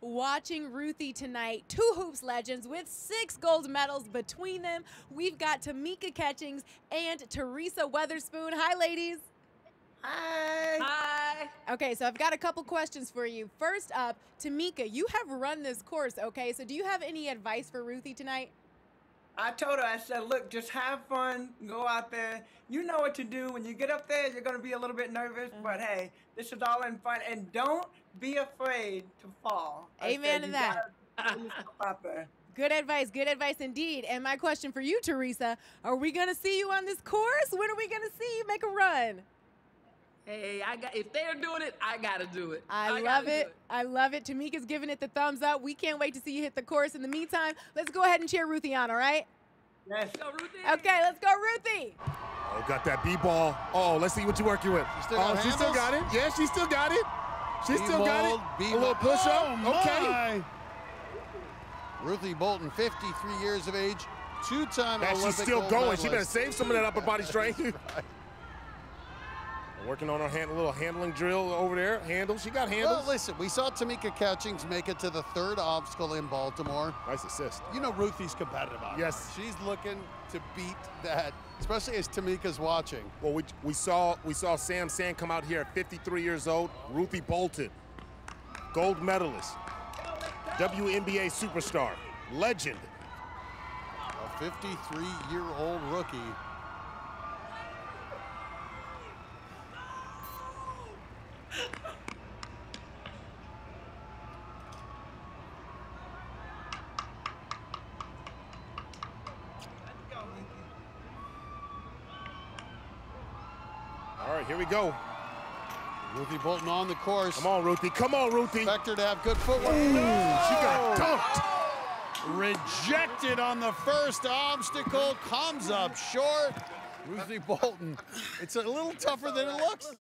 watching Ruthie tonight. Two hoops legends with six gold medals between them. We've got Tamika Catchings and Teresa Weatherspoon. Hi, ladies. Hi. Hi. Okay, so I've got a couple questions for you. First up, Tamika, you have run this course, okay? So do you have any advice for Ruthie tonight? I told her, I said, look, just have fun, go out there. You know what to do. When you get up there, you're going to be a little bit nervous, Uh-huh. but hey, this is all in fun. And don't be afraid to fall. Amen to that. gotta put yourself out there. Good advice, good advice indeed. And my question for you, Teresa, are we going to see you on this course? When are we going to see you make a run? Hey, I got if they're doing it, I gotta do it. I, gotta love do it. I love it. Tamika's giving it the thumbs up. We can't wait to see you hit the course. In the meantime, let's go ahead and cheer Ruthie on, all right? Yes. Go, Ruthie. Okay, let's go, Ruthie. Oh, got that B-ball. Oh, let's see what you're working with. still oh, got she still got it. handles? Yeah, she still got it. She still got it. B-mold. A little push-up. Oh, okay. Ruthie Bolton, 53 years of age, two-time Man, Olympic she's still gold going. She better medalist. save some of that upper body strength. Working on her hand, little handling drill over there. Handle. She got handles. Well, listen, we saw Tamika Catchings make it to the third obstacle in Baltimore. nice assist. You know Ruthie's competitive. on it. Yes. She's looking to beat that, especially as Tamika's watching. Well, we, we saw we saw Sam Sann come out here at 53 years old. Ruthie Bolton, gold medalist, WNBA superstar, legend. A 53-year-old rookie. All right, here we go. Ruthie Bolton on the course. Come on, Ruthie. Come on, Ruthie. Expect her to have good footwork. She got dunked. Rejected on the first obstacle, comes up short. Ruthie Bolton. It's a little tougher than it looks.